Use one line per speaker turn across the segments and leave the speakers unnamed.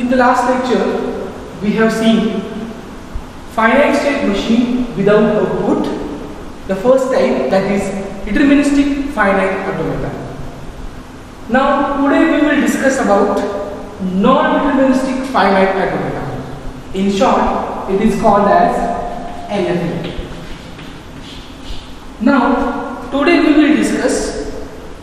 In the last lecture, we have seen finite state machine without output, the first type that is deterministic finite automata. Now today we will discuss about non-deterministic finite automata. In short, it is called as NFA. Now today we will discuss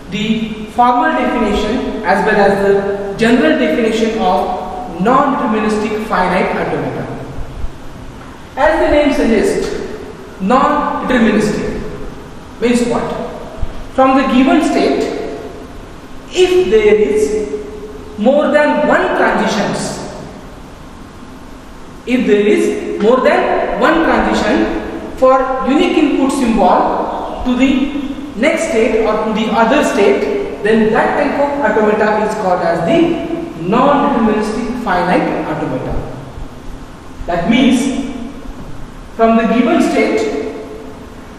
the formal definition as well as the general definition of non-deterministic finite automata. As the name suggests, non-deterministic means what? From the given state, if there is more than one transitions, if there is more than one transition for unique input symbol to the next state or to the other state, then that type of automata is called as the non-deterministic finite automata. That means from the given state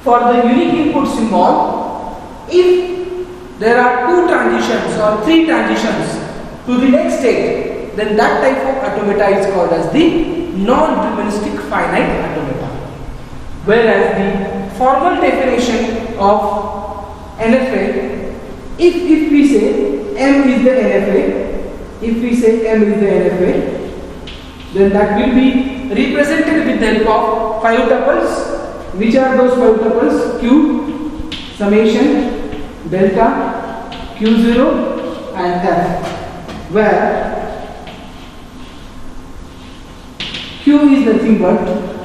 for the unique input symbol, if there are two transitions or three transitions to the next state, then that type of automata is called as the non-deterministic finite automata. Whereas the formal definition of NFA, if, if we say M is the NFA, if we say M is the NFA, then that will be represented with the help of five tuples. Which are those five tuples? Q, summation, delta, Q0 and F. Where Q is nothing but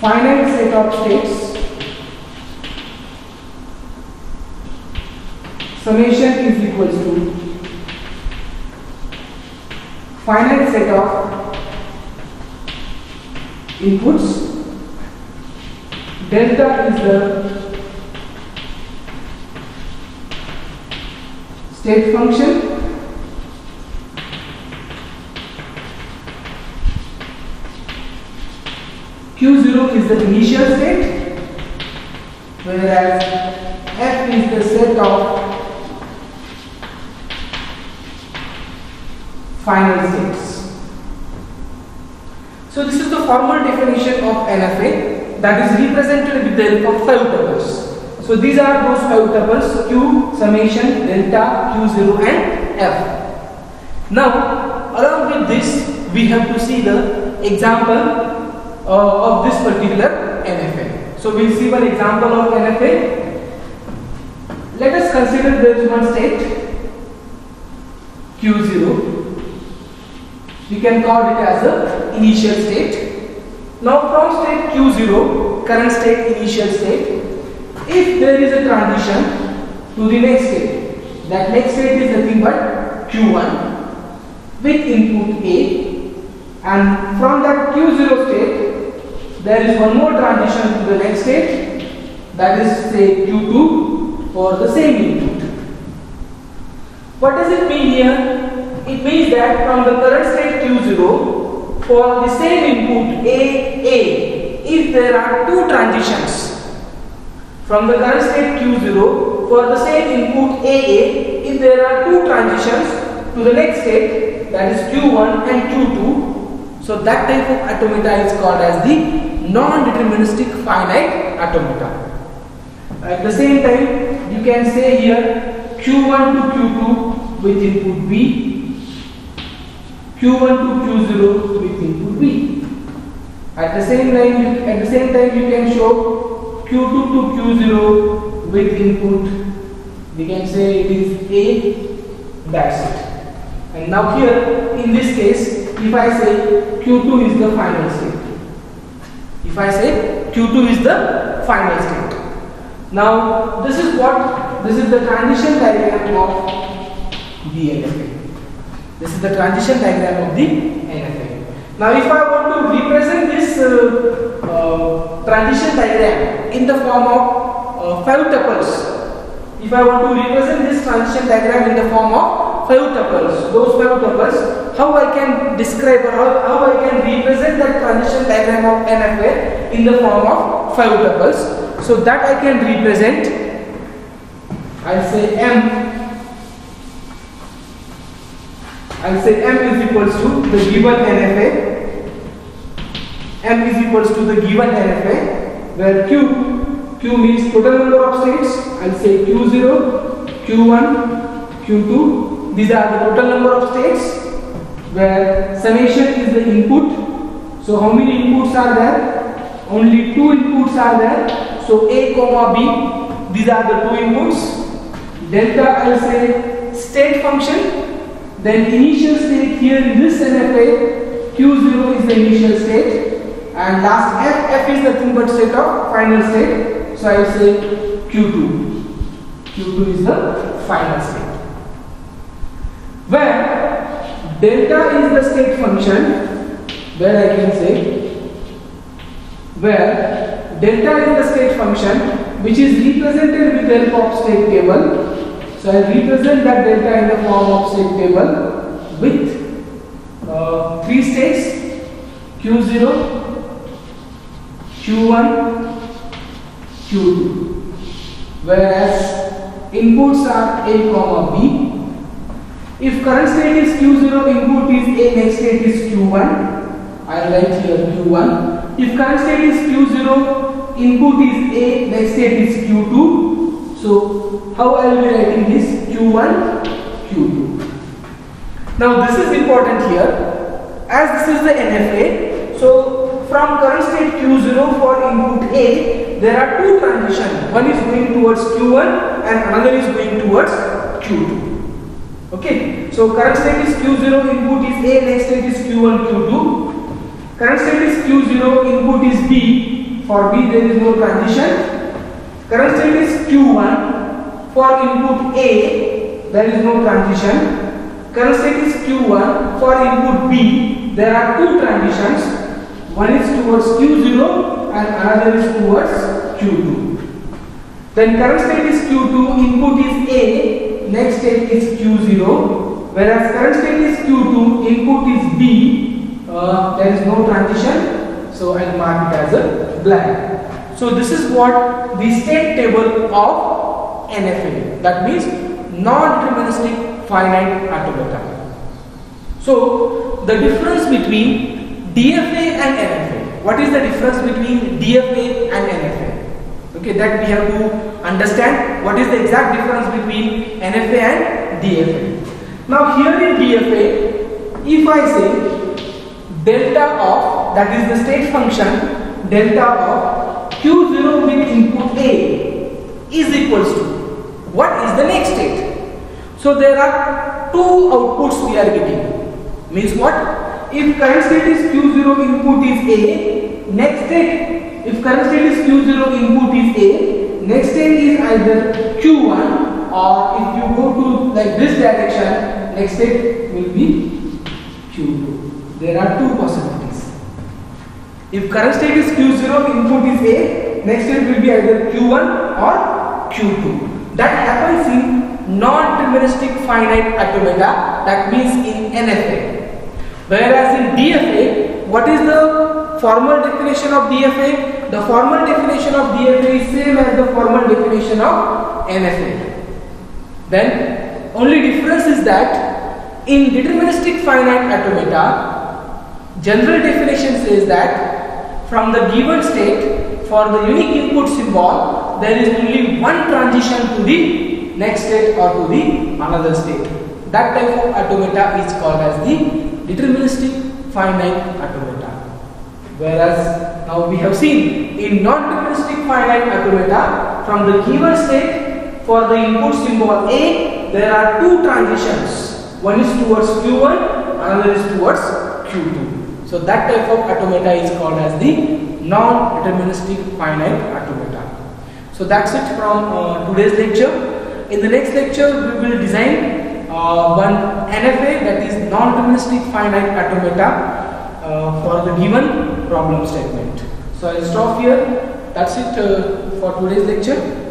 finite set of states summation is equal to finite set of inputs. Delta is the state function. Q0 is the initial state whereas f is the set of final states. So this is the formal definition of NFA that is represented with the help of five tuples. So these are those five tuples Q, summation, delta, Q0 and F. Now along with this we have to see the example uh, of this particular NFA. So we'll see one example of NFA. Let us consider there is one state Q0 we can call it as the initial state. Now from state Q0, current state, initial state, if there is a transition to the next state, that next state is nothing but Q1 with input A and from that Q0 state, there is one more transition to the next state that is say Q2 for the same input. What does it mean here? It means that from the current state Q0 for the same input A, A, if there are two transitions from the current state Q0 for the same input A, A, if there are two transitions to the next state that is Q1 and Q2, so that type of automata is called as the non-deterministic finite automata. At the same time, you can say here Q1 to Q2 with input B Q1 to Q0 with input B. At the same time, at the same time you can show Q2 to Q0 with input. We can say it is A. That's it. And now here, in this case, if I say Q2 is the final state. If I say Q2 is the final state. Now, this is what, this is the transition diagram of DLFA. This is the transition diagram of the NFA. Now if I want to represent this uh, uh, transition diagram in the form of uh, five tuples, if I want to represent this transition diagram in the form of five tuples, those five tuples, how I can describe or how, how I can represent that transition diagram of NFA in the form of five tuples. So that I can represent, I'll say M I'll say M is equals to the given NFA. M is equals to the given NFA where Q, Q means total number of states. I'll say Q0, Q1, Q2. These are the total number of states where summation is the input. So how many inputs are there? Only two inputs are there. So A comma B. These are the two inputs. Delta I'll say state function then initial state here in this NFA, Q0 is the initial state and last F, F is nothing but state of final state. So I will say Q2. Q2 is the final state. Where delta is the state function, where I can say, where delta is the state function which is represented with the help of state table so I represent that delta in the form of state table with uh, three states Q0, Q1, Q2. Whereas inputs are A comma B. If current state is Q0, input is A, next state is Q1. I write here Q1. If current state is Q0, input is A, next state is Q2. So how I will be writing this Q1, Q2. Now this is important here as this is the NFA. So from current state Q0 for input A there are two transitions. One is going towards Q1 and another is going towards Q2. Okay. So current state is Q0 input is A next state is Q1 Q2. Current state is Q0 input is B. For B there is no transition Current state is Q1 for input A there is no transition. Current state is Q1 for input B there are two transitions. One is towards Q0 and another is towards Q2. Then current state is Q2 input is A next state is Q0 whereas current state is Q2 input is B uh, there is no transition so I'll mark it as a blank. So this is what the state table of NFA. That means non-deterministic finite automata. So the difference between DFA and NFA. What is the difference between DFA and NFA? Okay, that we have to understand what is the exact difference between NFA and DFA. Now here in DFA, if I say delta of that is the state function delta of Q0 with input A is equals to what is the next state? So there are two outputs we are getting. Means what? If current state is Q0 input is A, next state, if current state is Q0 input is A, next state is either Q1 or if you go to like this direction, next state will be Q2. There are two possibilities. If current state is Q0, input is A, next state will be either Q1 or Q2. That happens in non-deterministic finite automata, that means in NFA. Whereas in DFA, what is the formal definition of DFA? The formal definition of DFA is same as the formal definition of NFA. Then, only difference is that in deterministic finite automata, general definition says that from the given state for the unique input symbol there is only one transition to the next state or to the another state. That type of automata is called as the deterministic finite automata. Whereas now we have seen in non-deterministic finite automata from the given state for the input symbol A there are two transitions. One is towards Q1 another is towards Q2. So that type of automata is called as the non-deterministic finite automata. So that's it from uh, today's lecture. In the next lecture, we will design uh, one NFA that is non-deterministic finite automata uh, for the given problem statement. So I'll stop here. That's it uh, for today's lecture.